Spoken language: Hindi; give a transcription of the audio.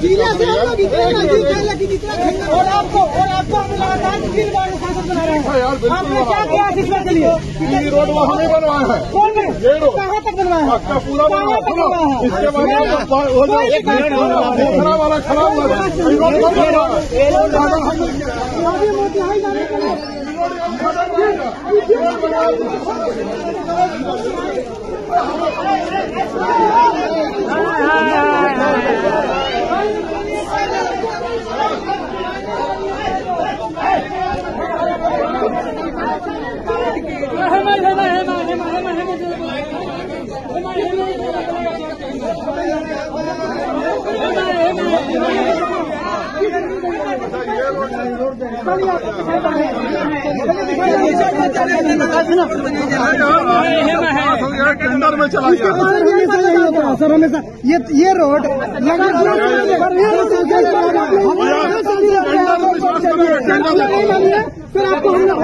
जिला से हम लोग इतने नज़दीक है लेकिन इतना और आपको और आपको हम लगातार तीन बार सांसद बना रहे हैं आपने क्या किया सिलसिला के लिए रोड नहीं बनवाया है कौन ने कहाँ तक बनवाया है पूरा बनवाया है इसके बाद है। खराब वाला खराब मोतिहारी जाने के लिए चला सर हमेशा है ये ये रोड लगातार फिर आपको हमने